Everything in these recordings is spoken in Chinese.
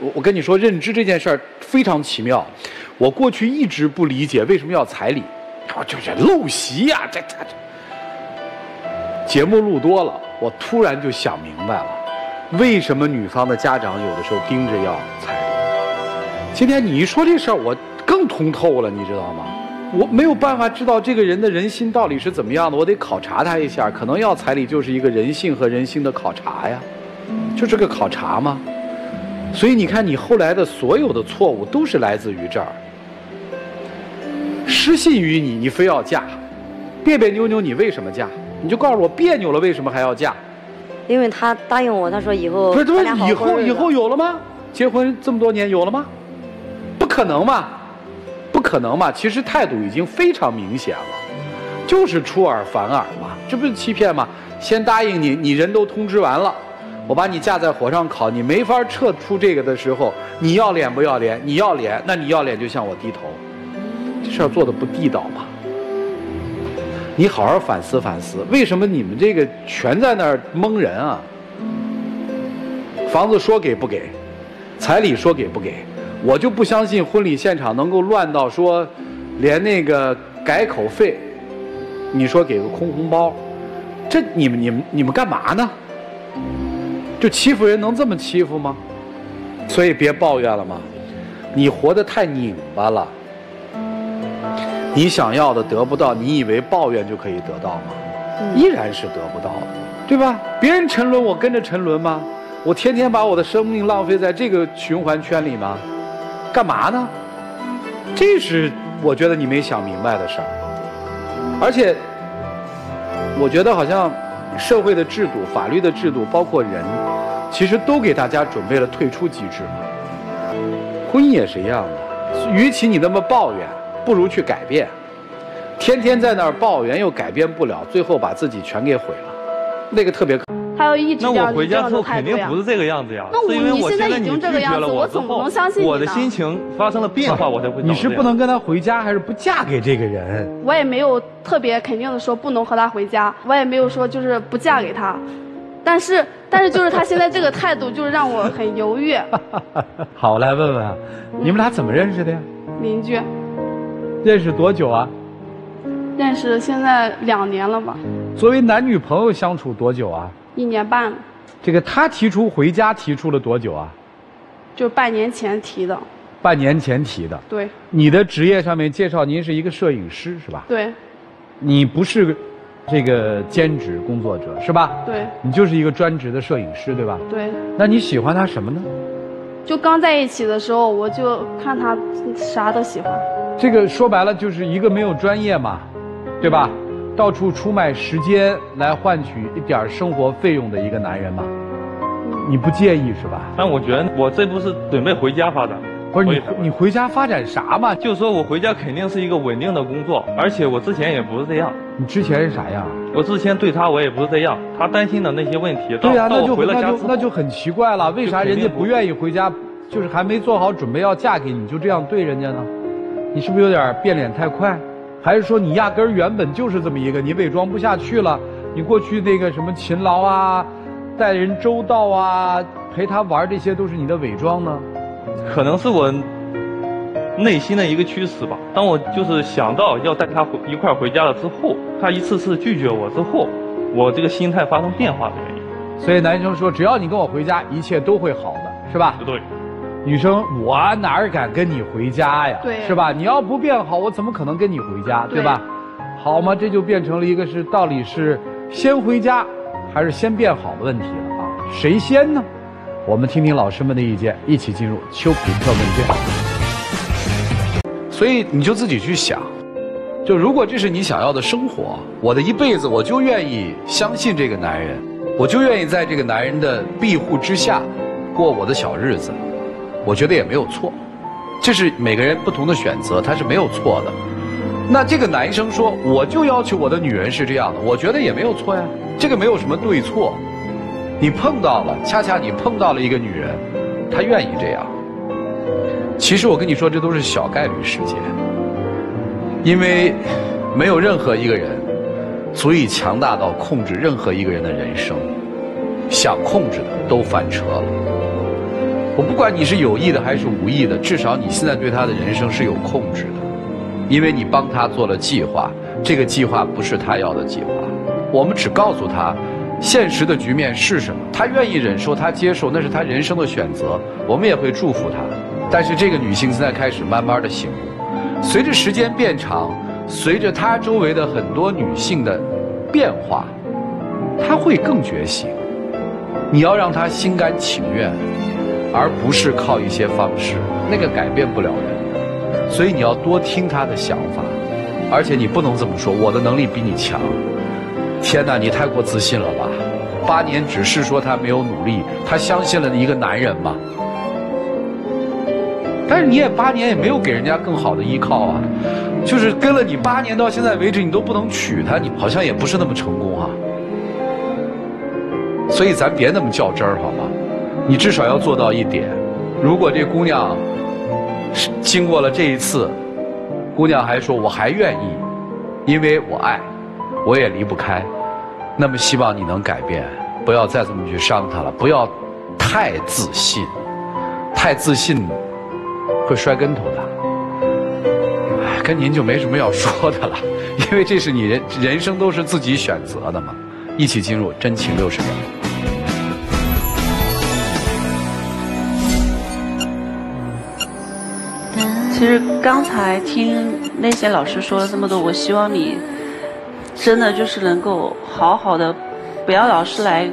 我我跟你说，认知这件事儿非常奇妙。我过去一直不理解为什么要彩礼，啊，就是陋习呀、这这这。节目录多了，我突然就想明白了，为什么女方的家长有的时候盯着要彩礼。今天你一说这事儿，我更通透了，你知道吗？我没有办法知道这个人的人心到底是怎么样的，我得考察他一下。可能要彩礼就是一个人性和人性的考察呀，就是个考察吗。所以你看，你后来的所有的错误都是来自于这儿。失信于你，你非要嫁，别别扭扭，你为什么嫁？你就告诉我别扭了，为什么还要嫁？因为他答应我，他说以后不是，咱俩好以后以后有了吗？结婚这么多年有了吗？不可能嘛，不可能嘛！其实态度已经非常明显了，就是出尔反尔嘛，这不是欺骗吗？先答应你，你人都通知完了，我把你架在火上烤，你没法撤出这个的时候，你要脸不要脸？你要脸，那你要脸就向我低头，这事儿做的不地道嘛。你好好反思反思，为什么你们这个全在那儿蒙人啊？房子说给不给，彩礼说给不给，我就不相信婚礼现场能够乱到说，连那个改口费，你说给个空红包，这你们你们你们干嘛呢？就欺负人能这么欺负吗？所以别抱怨了嘛，你活得太拧巴了。你想要的得不到，你以为抱怨就可以得到吗？依然是得不到的，对吧？别人沉沦，我跟着沉沦吗？我天天把我的生命浪费在这个循环圈里吗？干嘛呢？这是我觉得你没想明白的事儿。而且，我觉得好像社会的制度、法律的制度，包括人，其实都给大家准备了退出机制嘛。婚姻也是一样的，与其你那么抱怨，不如去改变。天天在那儿抱怨又改变不了，最后把自己全给毁了，那个特别可。他要一直那我回家之后肯定不。是这个样子呀，那我因为我你现在已经这个样子我怎么能相信你我的呢心情发生了变化，我才会你是不能跟他回家，还是不嫁给这个人？我也没有特别肯定的说不能和他回家，我也没有说就是不嫁给他，但是但是就是他现在这个态度，就是让我很犹豫。好，来问问啊，你们俩怎么认识的呀？邻居认识多久啊？认识现在两年了吧，作为男女朋友相处多久啊？一年半了，这个他提出回家提出了多久啊？就半年前提的。半年前提的。对你的职业上面介绍您是一个摄影师是吧？对你不是这个兼职工作者是吧？对你就是一个专职的摄影师对吧？对，那你喜欢他什么呢？就刚在一起的时候，我就看他啥都喜欢。这个说白了就是一个没有专业嘛，对吧？到处出卖时间来换取一点生活费用的一个男人嘛，你不介意是吧？但我觉得我这不是准备回家发展，不是你你回家发展啥嘛？就是说我回家肯定是一个稳定的工作，而且我之前也不是这样，你之前是啥样？我之前对他我也不是这样，他担心的那些问题，到对呀、到我那就那回了家之后，就那就很奇怪了，为啥人家不愿意回家，就是还没做好准备要嫁给你，就这样对人家呢？你是不是有点变脸太快？还是说你压根儿原本就是这么一个，你伪装不下去了？你过去那个什么勤劳啊，待人周到啊，陪他玩儿这些都是你的伪装呢？可能是我内心的一个驱使吧。当我就是想到要带他回一块儿回家了之后，他一次次拒绝我之后，我这个心态发生变化的原因，所以男生说，只要你跟我回家，一切都会好的，是吧？不对。女生，我哪儿敢跟你回家呀？对是吧？你要不变好，我怎么可能跟你回家，对对吧？好嘛，这就变成了一个是到底是先回家，还是先变好的问题了啊？谁先呢？我们听听老师们的意见，一起进入丘比特问卷。所以你就自己去想，就如果这是你想要的生活，我的一辈子我就愿意相信这个男人，我就愿意在这个男人的庇护之下过我的小日子。我觉得也没有错，这是每个人不同的选择，他是没有错的。那这个男生说，我就要求我的女人是这样的，我觉得也没有错呀，这个没有什么对错。你碰到了，恰恰你碰到了一个女人，她愿意这样。其实我跟你说，这都是小概率事件，因为没有任何一个人足以强大到控制任何一个人的人生，想控制的都翻车了。我不管你是有意的还是无意的，至少你现在对他的人生是有控制的，因为你帮他做了计划，这个计划不是他要的计划。我们只告诉他，现实的局面是什么，他愿意忍受，他接受，那是他人生的选择，我们也会祝福他。但是这个女性现在开始慢慢的醒悟，随着时间变长，随着她周围的很多女性的变化，她会更觉醒。你要让她心甘情愿。而不是靠一些方式，那个改变不了人，所以你要多听她的想法，而且你不能这么说，我的能力比你强。天哪，你太过自信了吧？八年只是说他没有努力，他相信了一个男人吗？但是你也八年也没有给人家更好的依靠啊，就是跟了你八年到现在为止，你都不能娶她，你好像也不是那么成功啊。所以咱别那么较真儿，好吗？你至少要做到一点，如果这姑娘经过了这一次，姑娘还说我还愿意，因为我爱，我也离不开，那么希望你能改变，不要再这么去伤她了，不要太自信，太自信会摔跟头的。跟您就没什么要说的了，因为这是你人人生都是自己选择的嘛。一起进入真情六十秒。其实刚才听那些老师说了这么多，我希望你真的就是能够好好的，不要老是来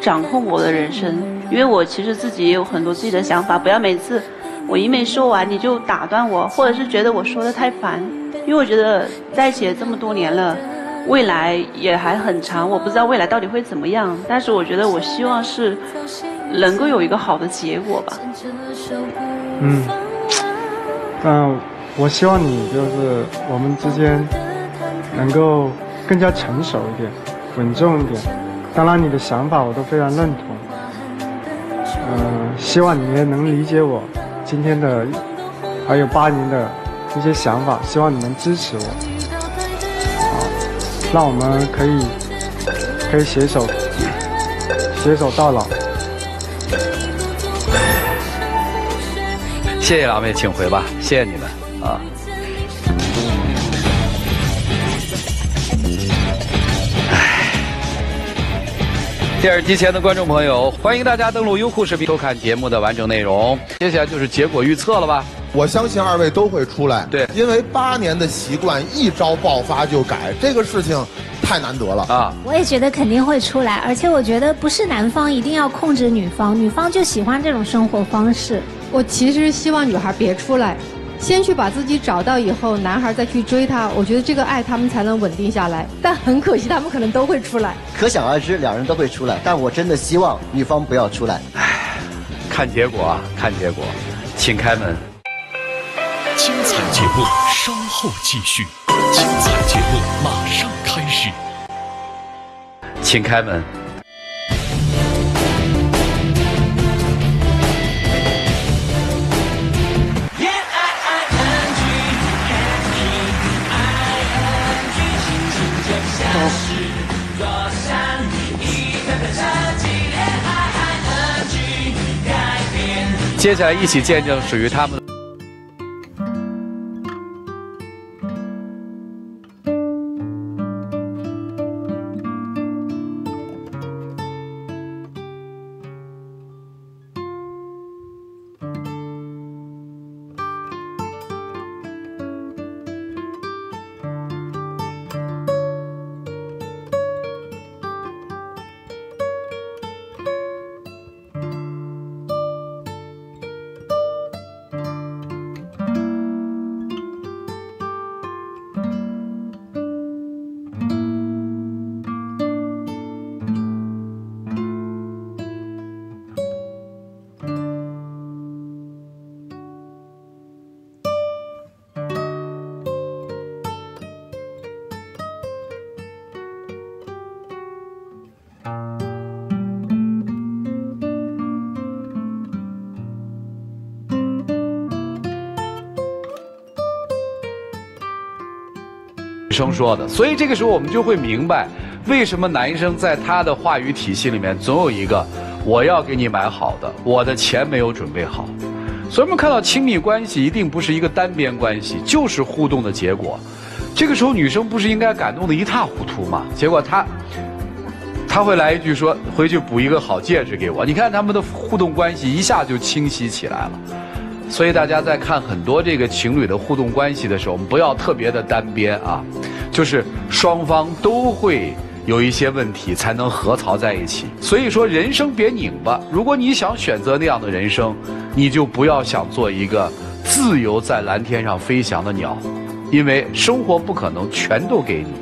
掌控我的人生，因为我其实自己也有很多自己的想法，不要每次我一没说完你就打断我，或者是觉得我说的太烦，因为我觉得在一起这么多年了，未来也还很长，我不知道未来到底会怎么样，但是我觉得我希望是能够有一个好的结果吧。嗯。嗯，我希望你就是我们之间能够更加成熟一点，稳重一点。当然，你的想法我都非常认同。嗯，希望你也能理解我今天的还有八年的一些想法，希望你能支持我。好，让我们可以可以携手携手到老。谢谢两位，请回吧。谢谢你们电视机前的观众朋友，欢迎大家登录优酷视频收看节目的完整内容。接下来就是结果预测了吧？我相信二位都会出来。对，因为八年的习惯，一朝爆发就改，这个事情太难得了啊！我也觉得肯定会出来，而且我觉得不是男方一定要控制女方，女方就喜欢这种生活方式。我其实希望女孩别出来，先去把自己找到以后，男孩再去追她。我觉得这个爱他们才能稳定下来。但很可惜，他们可能都会出来。可想而知，两人都会出来。但我真的希望女方不要出来。唉，看结果啊，看结果，请开门。精彩节目稍后继续，精彩节目马上开始，请开门。接下来，一起见证属于他们。生说的，所以这个时候我们就会明白，为什么男生在他的话语体系里面总有一个我要给你买好的，我的钱没有准备好。所以我们看到亲密关系一定不是一个单边关系，就是互动的结果。这个时候女生不是应该感动的一塌糊涂吗？结果她，她会来一句说：“回去补一个好戒指给我。”你看他们的互动关系一下就清晰起来了。所以大家在看很多这个情侣的互动关系的时候，我们不要特别的单边啊，就是双方都会有一些问题才能合槽在一起。所以说人生别拧巴，如果你想选择那样的人生，你就不要想做一个自由在蓝天上飞翔的鸟，因为生活不可能全都给你。